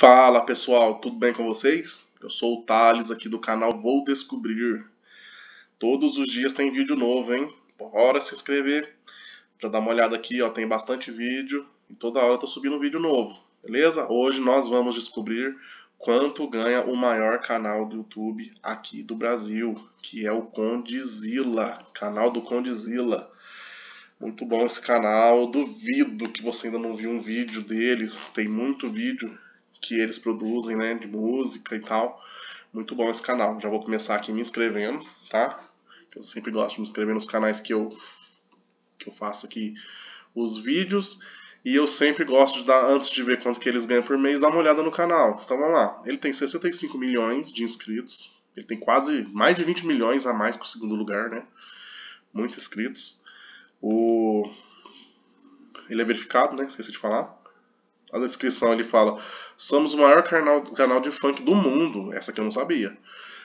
Fala pessoal, tudo bem com vocês? Eu sou o Thales aqui do canal Vou Descobrir. Todos os dias tem vídeo novo, hein? Bora se inscrever. Já dá uma olhada aqui, ó, tem bastante vídeo e toda hora eu tô subindo um vídeo novo, beleza? Hoje nós vamos descobrir quanto ganha o maior canal do YouTube aqui do Brasil, que é o Condizila, canal do Condizila. Muito bom esse canal, duvido que você ainda não viu um vídeo deles, tem muito vídeo que eles produzem, né, de música e tal. Muito bom esse canal. Já vou começar aqui me inscrevendo, tá? Eu sempre gosto de me inscrever nos canais que eu, que eu faço aqui os vídeos. E eu sempre gosto de dar, antes de ver quanto que eles ganham por mês, dar uma olhada no canal. Então vamos lá. Ele tem 65 milhões de inscritos. Ele tem quase mais de 20 milhões a mais que o segundo lugar, né? Muitos inscritos. O... Ele é verificado, né? Esqueci de falar. A descrição ele fala: Somos o maior canal, canal de funk do mundo. Essa que eu não sabia.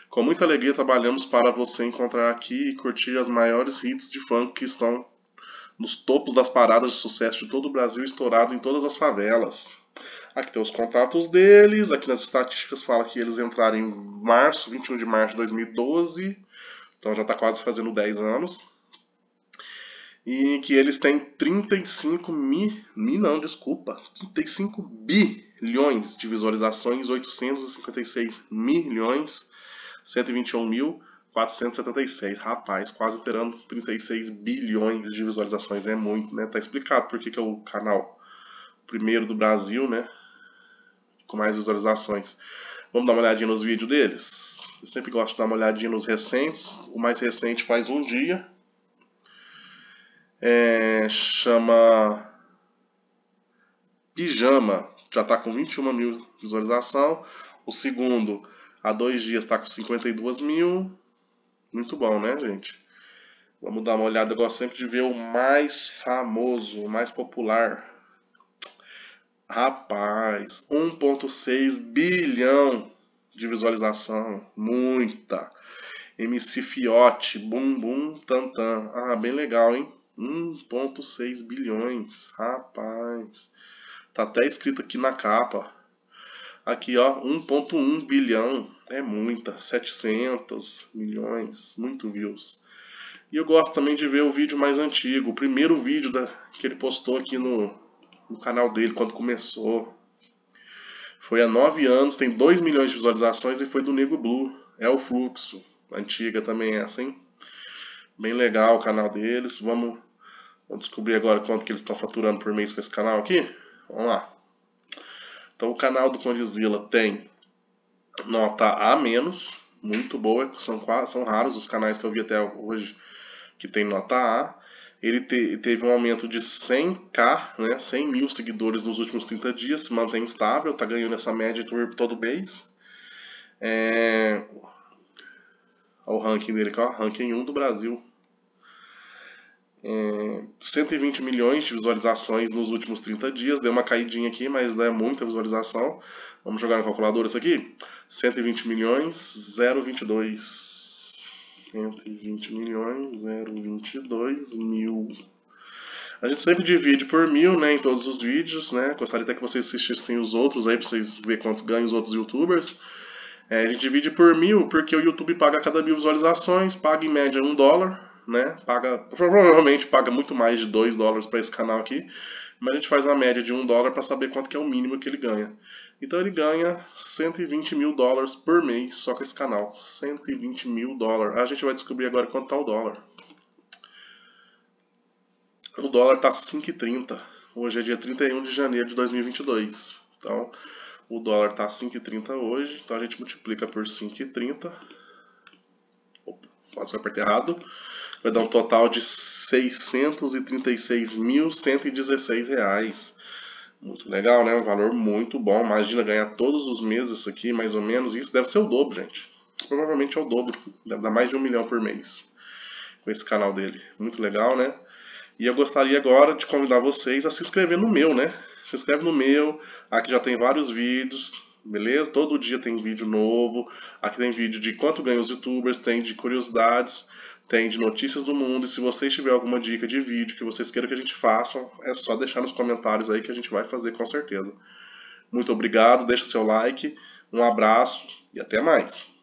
Com muita alegria trabalhamos para você encontrar aqui e curtir as maiores hits de funk que estão nos topos das paradas de sucesso de todo o Brasil, estourado em todas as favelas. Aqui tem os contatos deles, aqui nas estatísticas fala que eles entraram em março, 21 de março de 2012, então já está quase fazendo 10 anos e que eles têm 35 mi, mi não, desculpa, 35 bilhões de visualizações, 856 milhões, 121 mil 476, rapaz, quase terando 36 bilhões de visualizações, é muito, né? Tá explicado por que, que é o canal primeiro do Brasil, né? Com mais visualizações. Vamos dar uma olhadinha nos vídeos deles? Eu sempre gosto de dar uma olhadinha nos recentes. O mais recente faz um dia, é, chama Pijama, já está com 21 mil visualização. O segundo, há dois dias, está com 52 mil. Muito bom, né, gente? Vamos dar uma olhada. Eu gosto sempre de ver o mais famoso, o mais popular. Rapaz, 1.6 bilhão de visualização. Muita. MC Fiote, bum bum tantan. Ah, bem legal, hein? 1,6 bilhões. Rapaz. Tá até escrito aqui na capa. Aqui, ó, 1.1 bilhão. É muita. 700 milhões. Muito views. E eu gosto também de ver o vídeo mais antigo. O primeiro vídeo da, que ele postou aqui no, no canal dele, quando começou. Foi há 9 anos, tem 2 milhões de visualizações e foi do Nego Blue. É o Fluxo. Antiga também essa, hein? Bem legal o canal deles. Vamos Vamos descobrir agora quanto que eles estão faturando por mês com esse canal aqui. Vamos lá. Então o canal do Condizila tem nota A-, muito boa, são, são raros os canais que eu vi até hoje que tem nota A. Ele te, teve um aumento de 100k, né, 100 mil seguidores nos últimos 30 dias, se mantém estável, está ganhando essa média todo mês. É... Olha o ranking dele aqui, ó, ranking 1 do Brasil, 120 milhões de visualizações nos últimos 30 dias. Deu uma caidinha aqui, mas é muita visualização. Vamos jogar na calculadora isso aqui? 120 milhões, 0,22. 120 milhões, 0,22 mil. A gente sempre divide por mil, né, em todos os vídeos, né? Gostaria até que vocês assistissem os outros aí, para vocês verem quanto ganham os outros youtubers. É, a gente divide por mil, porque o YouTube paga cada mil visualizações, paga em média um dólar, né? Paga, provavelmente paga muito mais de 2 dólares para esse canal aqui, mas a gente faz uma média de 1 dólar para saber quanto que é o mínimo que ele ganha. Então ele ganha 120 mil dólares por mês só com esse canal. 120 mil dólares. A gente vai descobrir agora quanto está o dólar. O dólar está 5,30. Hoje é dia 31 de janeiro de 2022. Então o dólar está 5,30 hoje. Então a gente multiplica por 5,30. Opa, quase que eu apertei errado vai dar um total de 636.116 reais. Muito legal, né? Um valor muito bom. Imagina ganhar todos os meses isso aqui, mais ou menos. Isso deve ser o dobro, gente. Provavelmente é o dobro. Deve dar mais de um milhão por mês com esse canal dele. Muito legal, né? E eu gostaria agora de convidar vocês a se inscrever no meu, né? Se inscreve no meu. Aqui já tem vários vídeos, beleza? Todo dia tem vídeo novo. Aqui tem vídeo de quanto ganham os youtubers, tem de curiosidades tem de notícias do mundo. E se vocês tiverem alguma dica de vídeo que vocês queiram que a gente faça, é só deixar nos comentários aí que a gente vai fazer com certeza. Muito obrigado, deixa seu like, um abraço e até mais.